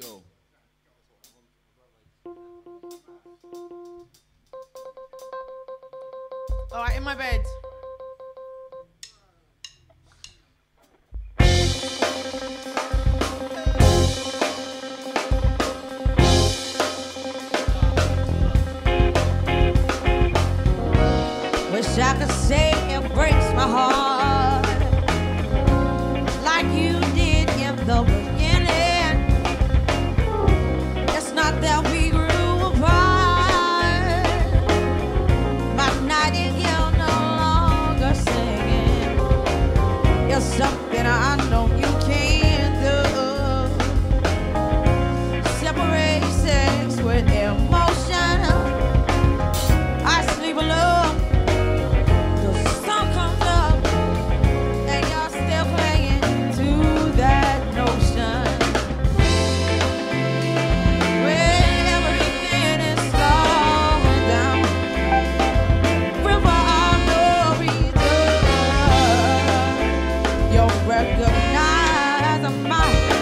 Go. All right, in my bed. good night as a mountain.